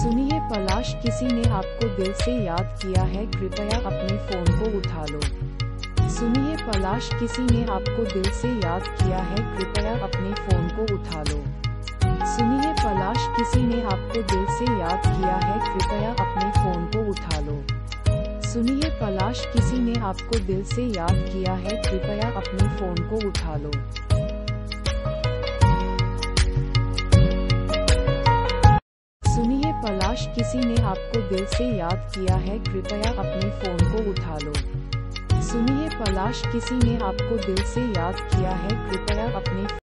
सुनिए, पलाश किसी ने आपको दिल से याद किया है, कृपया अपने फ़ोन को उठा लो। सुनिए, पलाश किसी ने आपको दिल से याद किया है, कृपया अपने फ़ोन को उठा लो। सुनिए, पलाश किसी ने आपको दिल से याद किया है, कृपया अपने फ़ोन को उठा लो। सुनिए, पलाश किसी ने आपको दिल से याद किया है, कृपया अपने फ़ोन को उठा लो। पलाश किसी ने आपको दिल से याद किया है, कृपया अपने फ़ोन को उठा लो। सुनिए पलाश किसी ने आपको दिल से याद किया है, कृपया